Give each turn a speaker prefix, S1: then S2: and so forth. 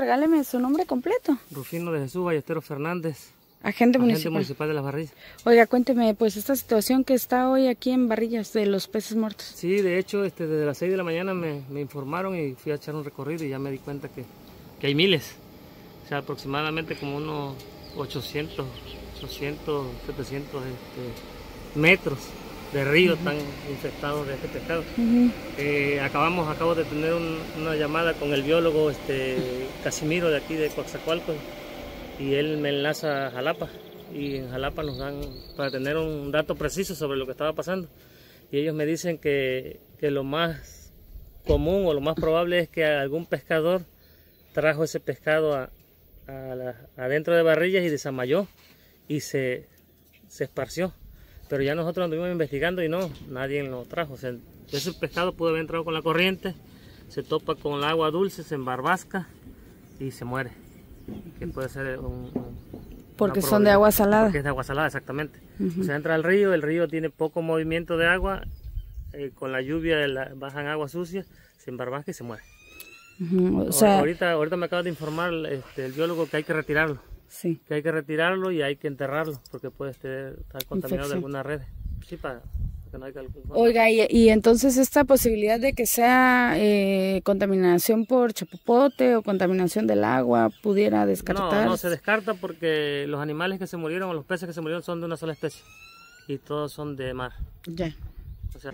S1: Regáleme su nombre completo.
S2: Rufino de Jesús Ballesteros Fernández.
S1: Agente,
S2: Agente
S1: municipal.
S2: municipal de las Barrillas.
S1: Oiga, cuénteme, pues esta situación que está hoy aquí en Barrillas de los peces muertos.
S2: Sí, de hecho, este, desde las 6 de la mañana me, me informaron y fui a echar un recorrido y ya me di cuenta que, que hay miles. O sea, aproximadamente como unos 800, 800, 700 este, metros de río están infectados de este pescado. Eh, acabamos, acabo de tener un- una llamada con el biólogo este, Casimiro de aquí de Coatzacoalcos y él me enlaza a Jalapa y en Jalapa nos dan para tener un dato preciso sobre lo que estaba pasando y ellos me dicen que, que lo más común o lo más probable es que algún pescador trajo ese pescado a, a la- adentro de barrillas y desamayó y se, se esparció. Pero ya nosotros anduvimos investigando y no, nadie lo trajo. O sea, ese pescado pudo haber entrado con la corriente, se topa con el agua dulce, se embarbasca y se muere. Que puede ser un...
S1: Porque son de agua salada.
S2: Porque es de agua salada, exactamente. O sea, entra al río, el río tiene poco movimiento de agua, eh, con la lluvia la- bajan agua sucia, se embarbasca y se muere.
S1: O sea,
S2: ahorita, ahorita me acaba de informar este, el biólogo que hay que retirarlo,
S1: sí.
S2: que hay que retirarlo y hay que enterrarlo porque puede estar, contaminado de
S1: Infección.
S2: alguna red. Sí, para, para que no haya algún-
S1: Oiga, y, y entonces esta posibilidad de que sea eh, contaminación por chapopote o contaminación del agua pudiera
S2: No,
S1: descartar.
S2: no se descarta porque los animales que se murieron o los peces que se murieron son de una sola especie y todos son de mar.
S1: Ya.
S2: O sea,